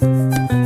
Música